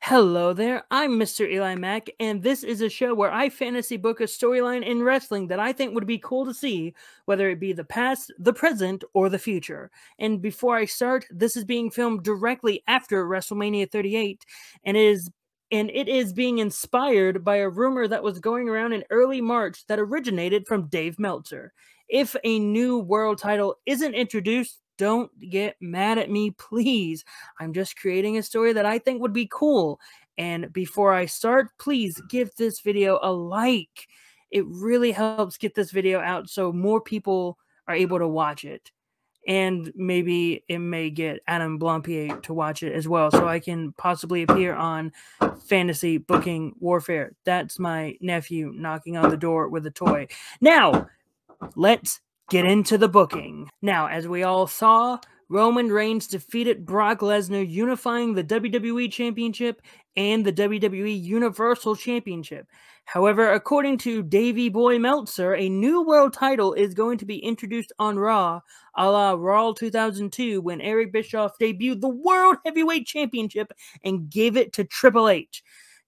Hello there, I'm Mr. Eli Mac, and this is a show where I fantasy book a storyline in wrestling that I think would be cool to see, whether it be the past, the present, or the future. And before I start, this is being filmed directly after WrestleMania 38, and it is and it is being inspired by a rumor that was going around in early March that originated from Dave Meltzer. If a new world title isn't introduced, don't get mad at me, please. I'm just creating a story that I think would be cool. And before I start, please give this video a like. It really helps get this video out so more people are able to watch it. And maybe it may get Adam Blampied to watch it as well, so I can possibly appear on Fantasy Booking Warfare. That's my nephew knocking on the door with a toy. Now, let's get into the booking. Now, as we all saw, Roman Reigns defeated Brock Lesnar, unifying the WWE Championship and the WWE Universal Championship. However, according to Davey Boy Meltzer, a new world title is going to be introduced on Raw, a la Raw 2002, when Eric Bischoff debuted the World Heavyweight Championship and gave it to Triple H.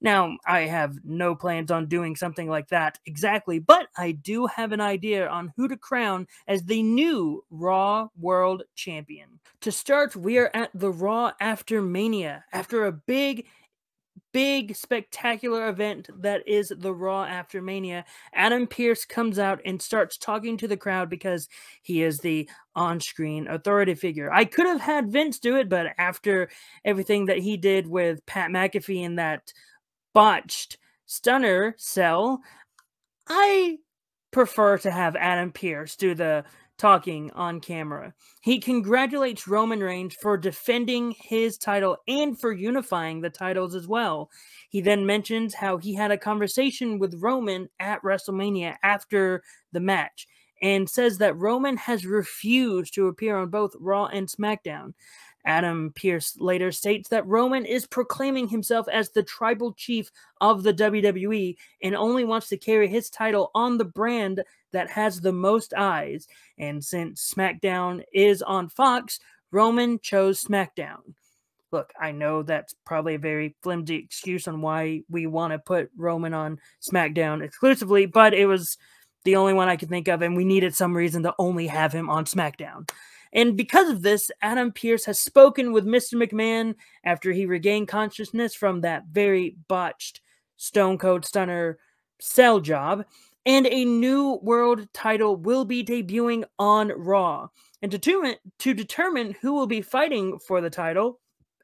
Now, I have no plans on doing something like that exactly, but I do have an idea on who to crown as the new Raw World Champion. To start, we are at the Raw After Mania. After a big big spectacular event that is the Raw After Mania, Adam Pearce comes out and starts talking to the crowd because he is the on screen authority figure. I could have had Vince do it, but after everything that he did with Pat McAfee in that botched stunner sell, I prefer to have Adam Pearce do the talking on camera. He congratulates Roman Reigns for defending his title and for unifying the titles as well. He then mentions how he had a conversation with Roman at WrestleMania after the match and says that Roman has refused to appear on both Raw and SmackDown. Adam Pearce later states that Roman is proclaiming himself as the tribal chief of the WWE and only wants to carry his title on the brand that has the most eyes. And since SmackDown is on Fox, Roman chose SmackDown. Look, I know that's probably a very flimsy excuse on why we want to put Roman on SmackDown exclusively, but it was the only one I could think of, and we needed some reason to only have him on SmackDown. And because of this, Adam Pearce has spoken with Mr. McMahon after he regained consciousness from that very botched Stone Cold Stunner sell job. And a new world title will be debuting on Raw. And to, determine, to determine who will be fighting for the title,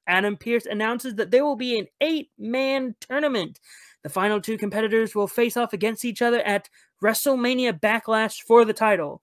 Adam Pearce announces that there will be an eight man tournament. The final two competitors will face off against each other at WrestleMania Backlash for the title.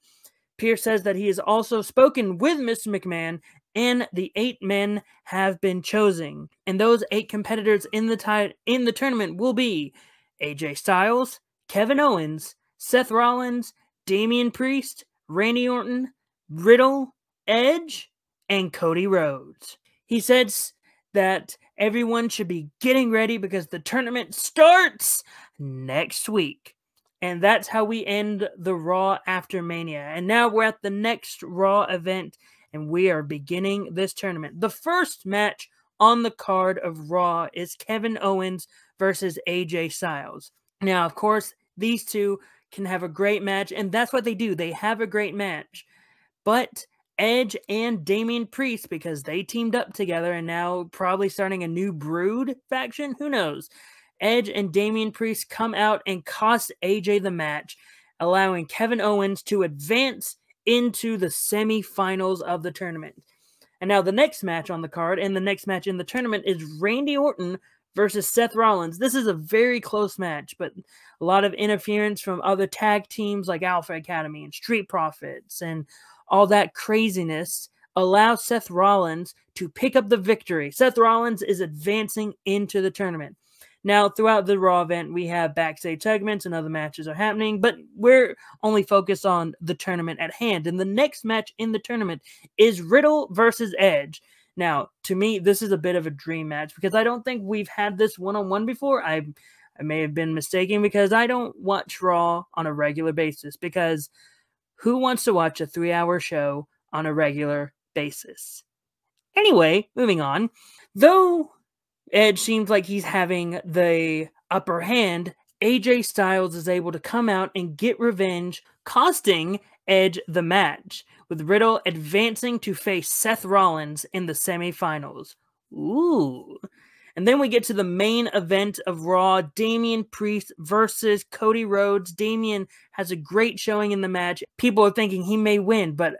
Pearce says that he has also spoken with Mr. McMahon and the eight men have been chosen. And those eight competitors in the in the tournament will be AJ Styles, Kevin Owens, Seth Rollins, Damian Priest, Randy Orton, Riddle, Edge, and Cody Rhodes. He says that everyone should be getting ready because the tournament starts next week. And that's how we end the Raw after Mania. And now we're at the next Raw event, and we are beginning this tournament. The first match on the card of Raw is Kevin Owens versus AJ Styles. Now, of course, these two can have a great match, and that's what they do. They have a great match. But Edge and Damian Priest, because they teamed up together and now probably starting a new brood faction, who knows? Edge and Damian Priest come out and cost AJ the match, allowing Kevin Owens to advance into the semifinals of the tournament. And now the next match on the card and the next match in the tournament is Randy Orton versus Seth Rollins. This is a very close match, but a lot of interference from other tag teams like Alpha Academy and Street Profits and all that craziness allows Seth Rollins to pick up the victory. Seth Rollins is advancing into the tournament. Now, throughout the Raw event, we have backstage segments and other matches are happening, but we're only focused on the tournament at hand. And the next match in the tournament is Riddle versus Edge. Now, to me, this is a bit of a dream match because I don't think we've had this one on one before. I, I may have been mistaken because I don't watch Raw on a regular basis because who wants to watch a three hour show on a regular basis? Anyway, moving on. Though Edge seems like he's having the upper hand. AJ Styles is able to come out and get revenge, costing Edge the match, with Riddle advancing to face Seth Rollins in the semifinals. Ooh. And then we get to the main event of Raw Damian Priest versus Cody Rhodes. Damian has a great showing in the match. People are thinking he may win, but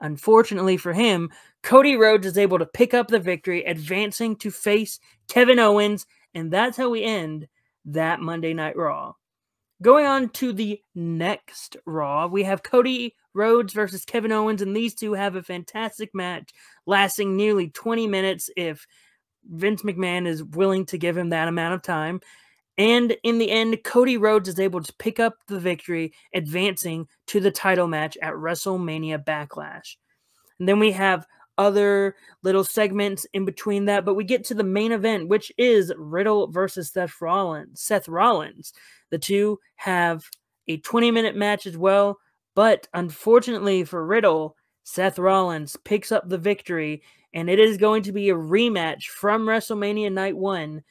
unfortunately for him, Cody Rhodes is able to pick up the victory, advancing to face Kevin Owens. And that's how we end that Monday Night Raw. Going on to the next Raw, we have Cody Rhodes versus Kevin Owens, and these two have a fantastic match lasting nearly 20 minutes if Vince McMahon is willing to give him that amount of time. And in the end, Cody Rhodes is able to pick up the victory, advancing to the title match at WrestleMania Backlash. And then we have other little segments in between that, but we get to the main event, which is Riddle versus Seth Rollins. Seth Rollins. The two have a 20 minute match as well, but unfortunately for Riddle, Seth Rollins picks up the victory and it is going to be a rematch from WrestleMania Night 1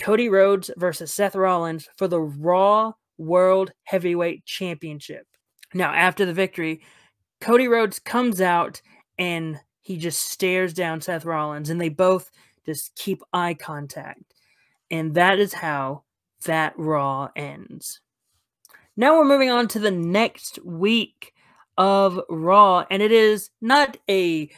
Cody Rhodes versus Seth Rollins for the Raw World Heavyweight Championship. Now, after the victory, Cody Rhodes comes out and he just stares down Seth Rollins, and they both just keep eye contact. And that is how that Raw ends. Now we're moving on to the next week of Raw, and it is not a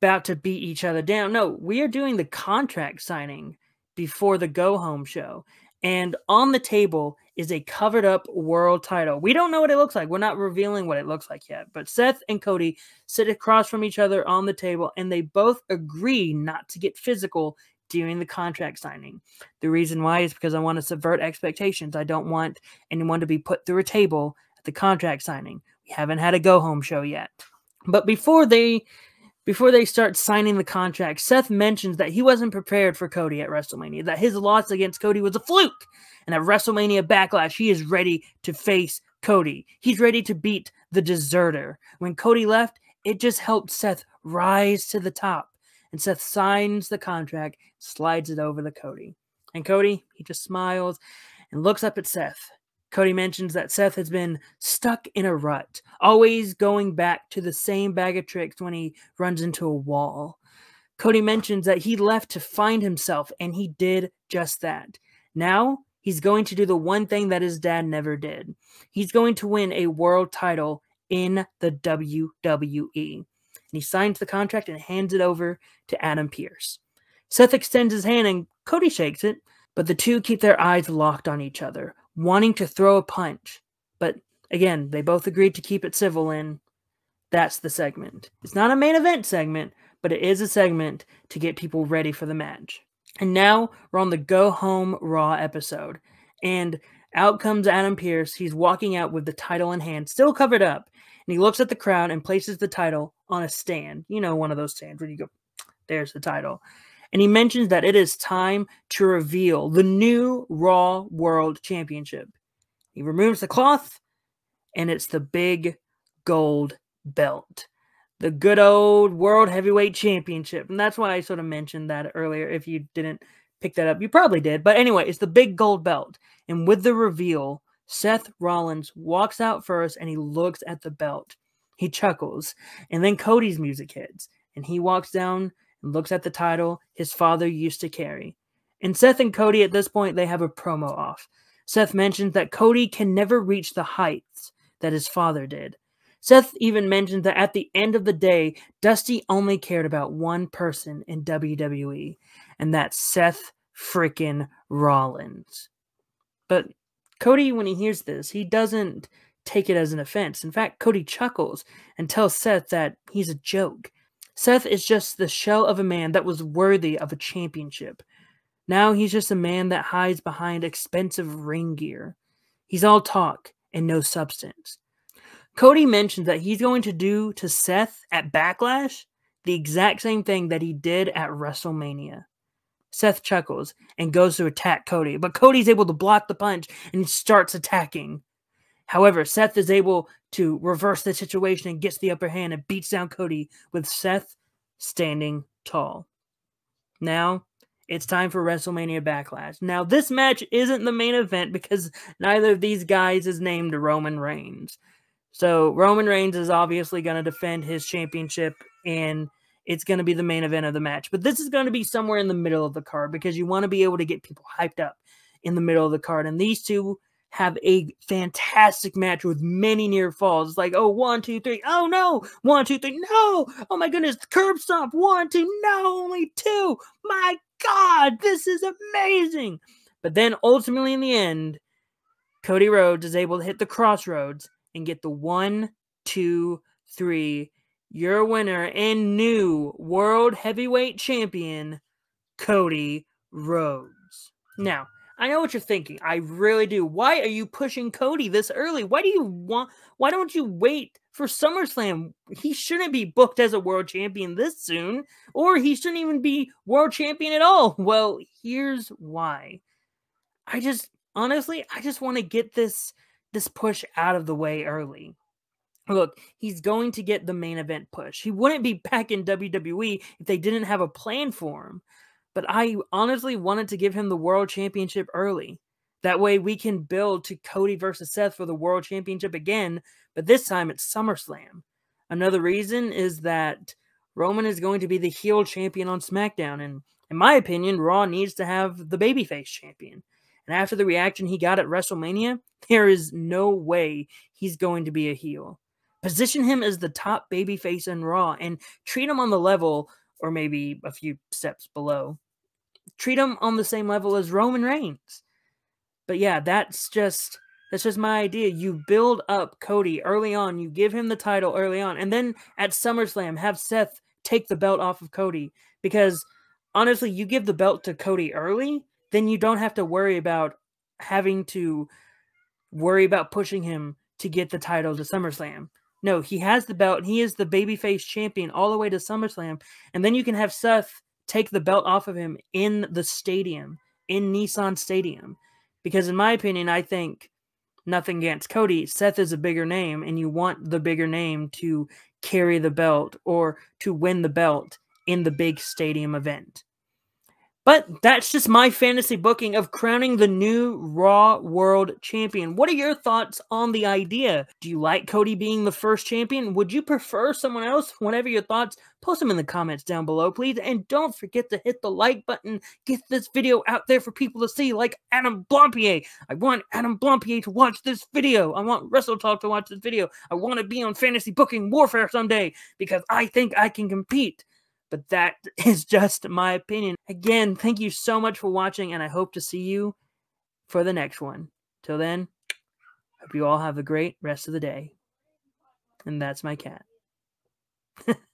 about to beat each other down. No, we are doing the contract signing before the go home show. And on the table is a covered up world title. We don't know what it looks like. We're not revealing what it looks like yet. But Seth and Cody sit across from each other on the table and they both agree not to get physical during the contract signing. The reason why is because I want to subvert expectations. I don't want anyone to be put through a table at the contract signing. We haven't had a go home show yet. But before they before they start signing the contract, Seth mentions that he wasn't prepared for Cody at WrestleMania, that his loss against Cody was a fluke, and at WrestleMania Backlash, he is ready to face Cody. He's ready to beat the deserter. When Cody left, it just helped Seth rise to the top. And Seth signs the contract, slides it over to Cody. And Cody, he just smiles and looks up at Seth. Cody mentions that Seth has been stuck in a rut, always going back to the same bag of tricks when he runs into a wall. Cody mentions that he left to find himself, and he did just that. Now, he's going to do the one thing that his dad never did. He's going to win a world title in the WWE. And he signs the contract and hands it over to Adam Pearce. Seth extends his hand and Cody shakes it, but the two keep their eyes locked on each other, wanting to throw a punch. But again, they both agreed to keep it civil, and that's the segment. It's not a main event segment, but it is a segment to get people ready for the match. And now we're on the Go Home Raw episode. And out comes Adam Pearce. He's walking out with the title in hand, still covered up. And he looks at the crowd and places the title on a stand. You know, one of those stands where you go, there's the title and he mentions that it is time to reveal the new Raw World Championship. He removes the cloth, and it's the big gold belt. The good old World Heavyweight Championship. And that's why I sort of mentioned that earlier. If you didn't pick that up, you probably did. But anyway, it's the big gold belt. And with the reveal, Seth Rollins walks out first and he looks at the belt. He chuckles. And then Cody's music hits. And he walks down and looks at the title his father used to carry. And Seth and Cody at this point, they have a promo off. Seth mentions that Cody can never reach the heights that his father did. Seth even mentions that at the end of the day, Dusty only cared about one person in WWE, and that's Seth frickin' Rollins. But Cody, when he hears this, he doesn't take it as an offense. In fact, Cody chuckles and tells Seth that he's a joke Seth is just the shell of a man that was worthy of a championship. Now he's just a man that hides behind expensive ring gear. He's all talk and no substance. Cody mentions that he's going to do to Seth at Backlash the exact same thing that he did at WrestleMania. Seth chuckles and goes to attack Cody, but Cody's able to block the punch and starts attacking. However, Seth is able to reverse the situation and gets the upper hand and beats down Cody with Seth standing tall. Now, it's time for WrestleMania Backlash. Now, this match isn't the main event because neither of these guys is named Roman Reigns. So, Roman Reigns is obviously going to defend his championship and it's going to be the main event of the match. But this is going to be somewhere in the middle of the card because you want to be able to get people hyped up in the middle of the card. And these two have a fantastic match with many near falls. It's like, oh, one, two, three. Oh, no. One, two, three. No. Oh, my goodness. Curb stomp. One, two. No, only two. My God. This is amazing. But then ultimately, in the end, Cody Rhodes is able to hit the crossroads and get the one, two, three. Your winner and new world heavyweight champion, Cody Rhodes. Now, I know what you're thinking. I really do. Why are you pushing Cody this early? Why do you want why don't you wait for SummerSlam? He shouldn't be booked as a world champion this soon, or he shouldn't even be world champion at all. Well, here's why. I just honestly, I just want to get this this push out of the way early. Look, he's going to get the main event push. He wouldn't be back in WWE if they didn't have a plan for him but I honestly wanted to give him the world championship early. That way we can build to Cody versus Seth for the world championship again, but this time it's SummerSlam. Another reason is that Roman is going to be the heel champion on SmackDown, and in my opinion, Raw needs to have the babyface champion. And after the reaction he got at WrestleMania, there is no way he's going to be a heel. Position him as the top babyface in Raw and treat him on the level, or maybe a few steps below, treat him on the same level as Roman Reigns. But yeah, that's just that's just my idea. You build up Cody early on, you give him the title early on, and then at SummerSlam have Seth take the belt off of Cody because honestly, you give the belt to Cody early, then you don't have to worry about having to worry about pushing him to get the title to SummerSlam. No, he has the belt. He is the babyface champion all the way to SummerSlam, and then you can have Seth take the belt off of him in the stadium, in Nissan Stadium. Because, in my opinion, I think nothing against Cody. Seth is a bigger name, and you want the bigger name to carry the belt or to win the belt in the big stadium event. But that's just my fantasy booking of crowning the new Raw World Champion. What are your thoughts on the idea? Do you like Cody being the first champion? Would you prefer someone else? Whatever your thoughts, post them in the comments down below, please. And don't forget to hit the like button. Get this video out there for people to see, like Adam Blampied. I want Adam Blampied to watch this video. I want Wrestle Talk to watch this video. I want to be on Fantasy Booking Warfare someday because I think I can compete but that is just my opinion. Again, thank you so much for watching, and I hope to see you for the next one. Till then, hope you all have a great rest of the day. And that's my cat.